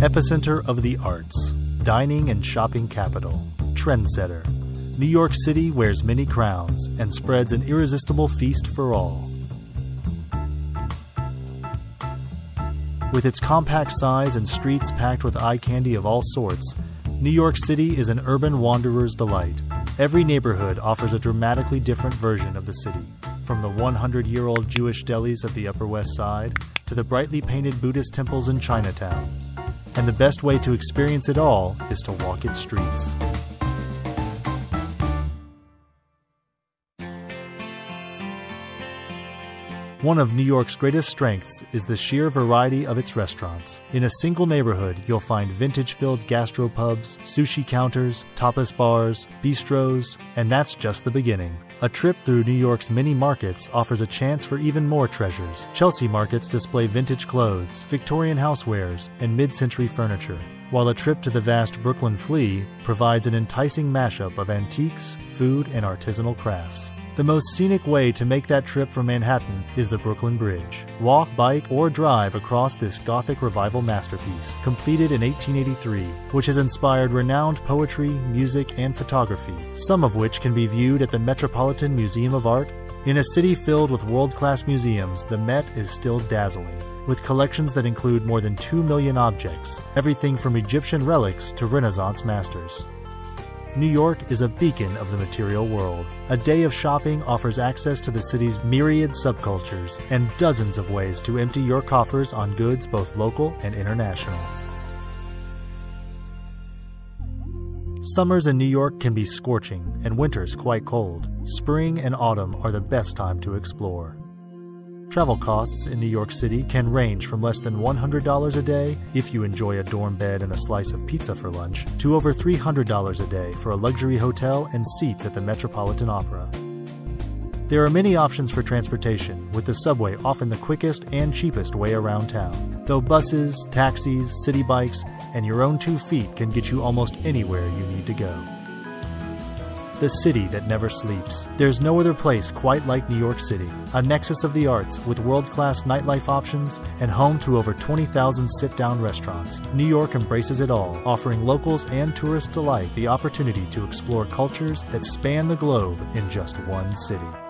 epicenter of the arts, dining and shopping capital, trendsetter. New York City wears many crowns and spreads an irresistible feast for all. With its compact size and streets packed with eye candy of all sorts, New York City is an urban wanderer's delight. Every neighborhood offers a dramatically different version of the city, from the 100 year old Jewish delis of the Upper West Side to the brightly painted Buddhist temples in Chinatown. And the best way to experience it all is to walk its streets. One of New York's greatest strengths is the sheer variety of its restaurants. In a single neighborhood, you'll find vintage filled gastropubs, sushi counters, tapas bars, bistros, and that's just the beginning. A trip through New York's many markets offers a chance for even more treasures. Chelsea markets display vintage clothes, Victorian housewares, and mid century furniture while a trip to the vast Brooklyn Flea provides an enticing mashup of antiques, food, and artisanal crafts. The most scenic way to make that trip from Manhattan is the Brooklyn Bridge. Walk, bike, or drive across this Gothic revival masterpiece, completed in 1883, which has inspired renowned poetry, music, and photography, some of which can be viewed at the Metropolitan Museum of Art. In a city filled with world class museums, the Met is still dazzling, with collections that include more than 2 million objects, everything from Egyptian relics to Renaissance masters. New York is a beacon of the material world. A day of shopping offers access to the city's myriad subcultures and dozens of ways to empty your coffers on goods both local and international. Summers in New York can be scorching and winters quite cold. Spring and autumn are the best time to explore. Travel costs in New York City can range from less than $100 a day if you enjoy a dorm bed and a slice of pizza for lunch, to over $300 a day for a luxury hotel and seats at the Metropolitan Opera. There are many options for transportation, with the subway often the quickest and cheapest way around town, though buses, taxis, city bikes, and your own two feet can get you almost anywhere you need to go the city that never sleeps. There's no other place quite like New York City, a nexus of the arts with world class nightlife options and home to over 20,000 sit down restaurants. New York embraces it all, offering locals and tourists alike the opportunity to explore cultures that span the globe in just one city.